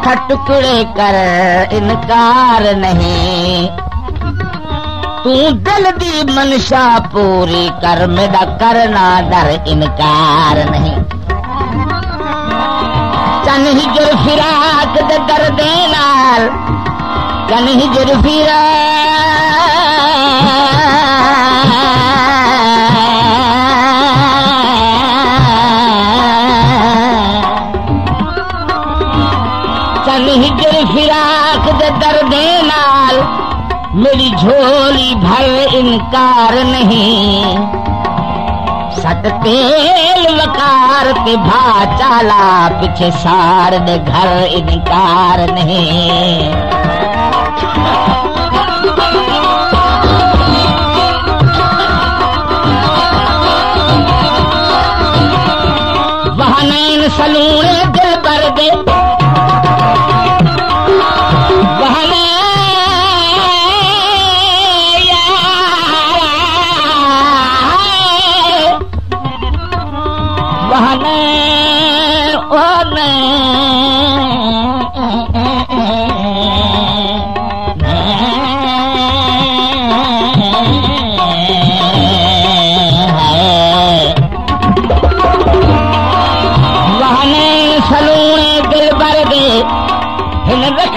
बेटा टुकड़े कर इनकार नहीं। तू दिल दी मनशा पूरी कर मेरा करना डर इनकार नहीं। चन हिजर फिराक दे दर्दे नाल चन हिजर चन फिराक दे दर्दे नाल, मेरी झोली भर इनकार नहीं। सत तेल वकार के भा चाला, पीछे सार दे घर इनकार नहीं। सलूने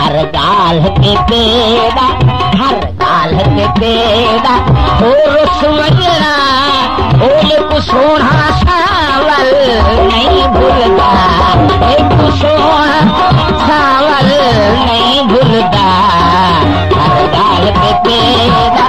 हर गाल ते तेरा हर गाल ते तेरा हो रुस वजना ओले को सोना सावल नहीं भूलता। एक सोना सावल नहीं भूलता। हर गाल पे तेरा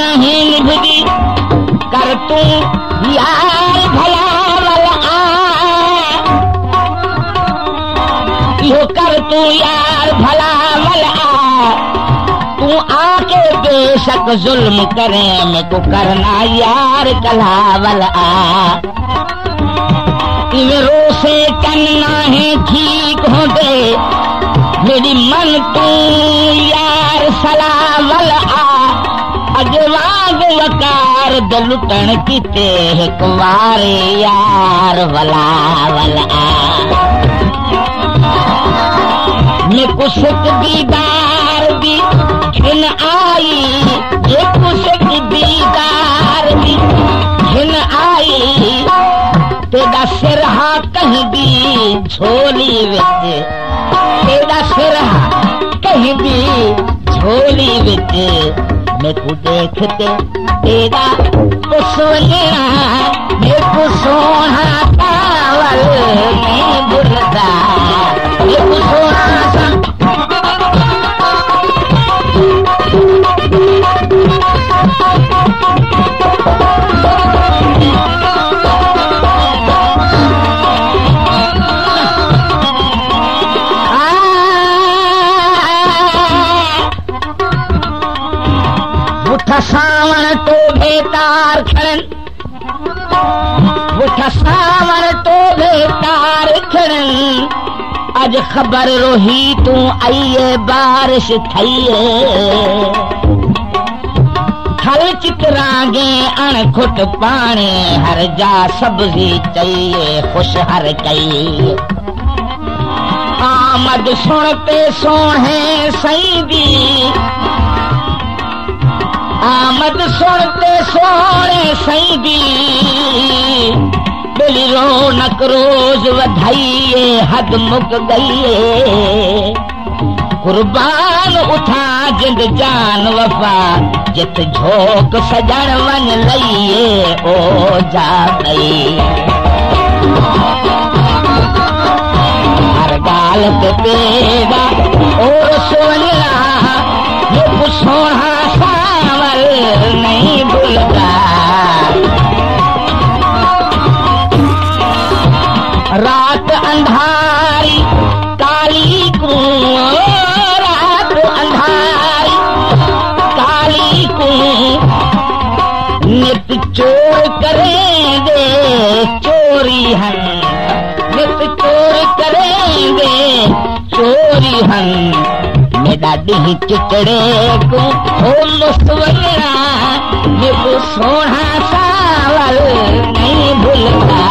नहीं निभदी कर तू यार भला यो कर तू यार भला भला तू आके बेशक जुल्म करे मैं को करना यार कलावल आ। इवे रोसे करना है ठीक हो दे मेरी मन तू यार अजवाग किते कुवारे यार भी खिन आई ये कुशक दीदार भी खिन आई। तेरा सिरहा कहीं भी झोली सिरहा कहीं भी झोली मेको देखते तेरा तो सोने सोना चावल में बुरदा मेको सोना सा उठ सावण तो भेतार खड़न सावर तो बेकार खड़न अज ख़बर रोही तूं आई बारिश ठही हल चितरागे अण खुट पाणे हर जा सब्जी चई ख़ुश हर कई आमद सुण ते सोहे सही दी सोहे सही दी। दिली रौनक रोज वधाइए हद मुक गई कुर्बान उठा जिंद जान वफा जित झोक सजण वन लइए ओ जा गई हर गाल ते पेड़ा और सोनिया ॾाढी चिकड़े तूं। वञणा जेको सोना सावल नहीं भुलदा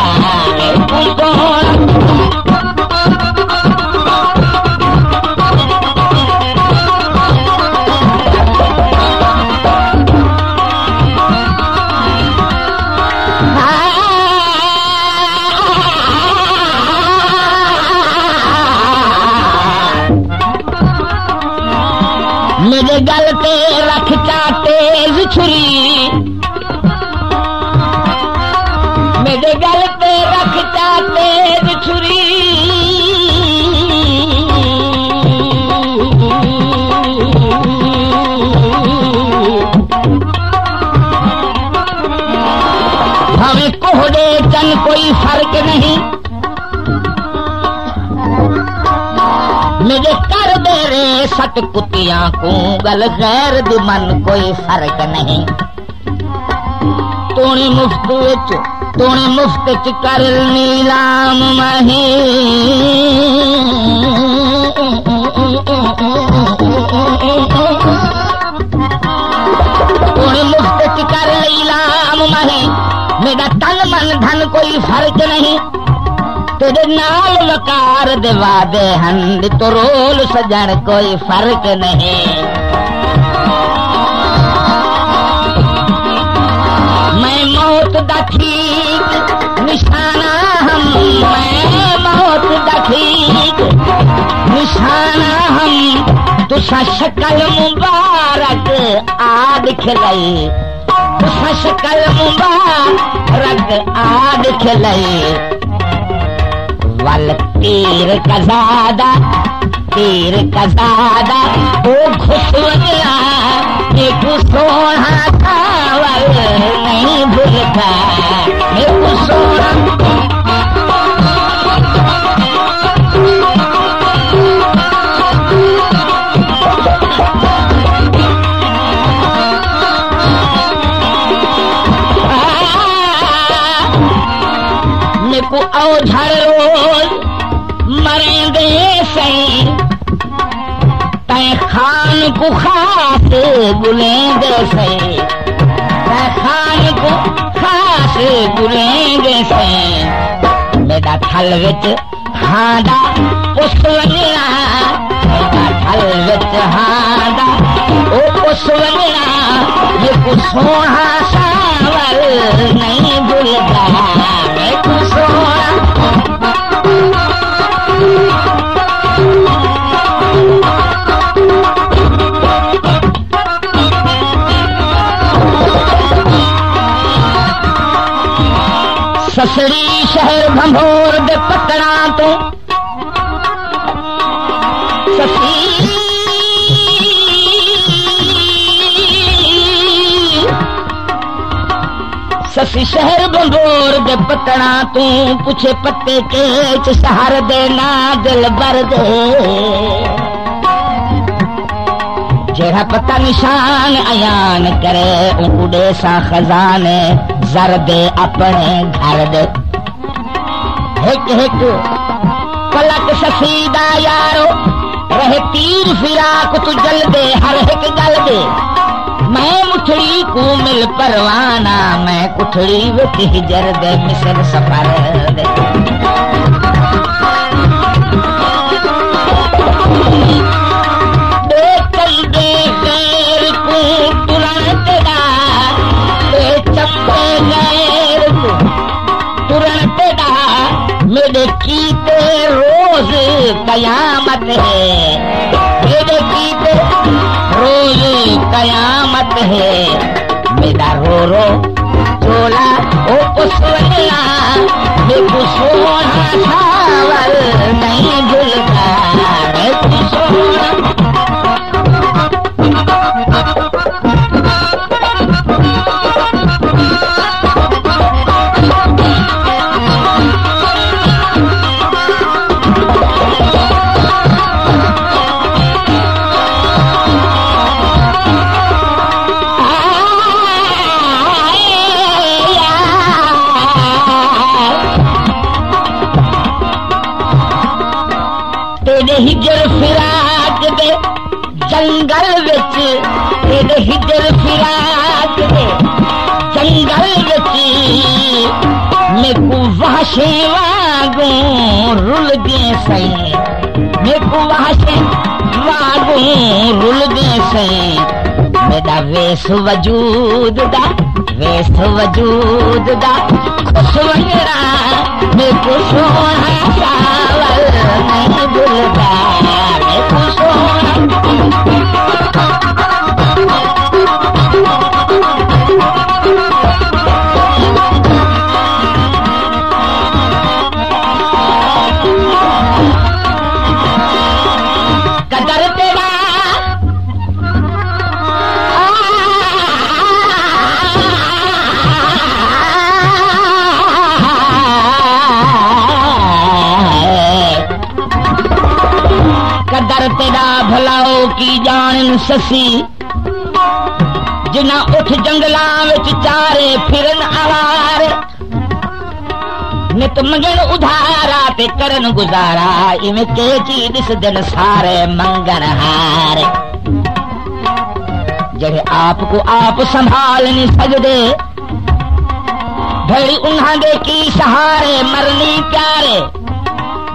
मेरे गल पे रख चा तेज छुरी। मेरे गल पे रख चा तेज छुरी। हमें कोहड़े चल कोई फ़र्क नहीं। सट कुतिया को गल गैर दी मन कोई फ़र्क नहीं। तूने मुफ़्त विच तूने मुफ़्त च कर नीलाम मही। तूने मुफ़्त च कर नीलाम मही। मेरा तन मन धन कोई फ़र्क नहीं। तेरे नाल वकार दे वादे हंद तो रोल सजन कोई फ़र्क नहीं। मैं मौत दा ठीक, निशाना हम, मैं मौत दा ठीक, निशाना हम, तुसा शकल मुबारक आद खिलाई। तुसा शकल मुबारक आद खिलाई। वल तीर कजादा तीर कजादा ओ वजला एक सोना सावल नहीं भूलता। एक सोना को औझर खास तय खान खास बुलेंगे सही मेरा थल विच उस वञणा मेरा थल विच ये को सोहा सावल नहीं शहर भंभोर दे पकड़ा तो। ससी ससी शहर भंभोर दे पकड़ा तू पुछे पत्ते के च शहर दे ना दिल भर दे। जहिड़ा पता निशान अयान करे उड़े सां खज़ाने ज़र दे अपने घर दे। हिकु हिकु पलक ससीदा यारो, रहे तीर फिराक तू जल दे हर हिकु गल दे। मैं मुठड़ी को मिल परवाना, मैं कुठड़ी विच हिजर दे मिसल सफ़र दे। बेकल कीते रोज कयामत है। मेरे चीते रोज कयामत है। मेरा रो रो, चोला ओ पुसवला सोना सावर नहीं भूलता वागू रुल गए सही गए सही मेरा वेस वजूद दा वेस वजूद दा। खुश वंगड़ा मेकू सोना सावल नहीं भूलता। मेकू सोना در تیرا بھلاو کی جانن سسی جنا اٹھ جنگلاں وچ چارے پھرن آوار نت منگن ادھارا تے کرن گزارا ایویں کے چیز اس دن سارے منگن ہار جڑے آپ کو آپ سنبھال نہیں سکدے بھڑی انہاں دے کی سہارے مرنی پیارے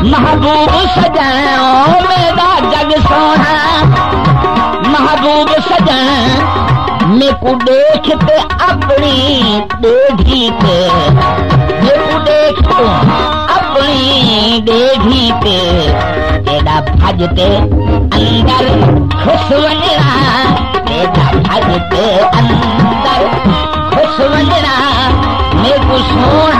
सजन ओ मेरा जग सोना। महबूब सजन मेरे को देखते अपनी डेढ़ी पे मेरे को देख तो अपनी डेढ़ी पे तेरा भजते अंदर खुश वंजना तेरा भजते अंदर खुश वंजना मेरे को सोना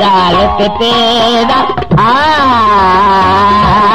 गाल ते आ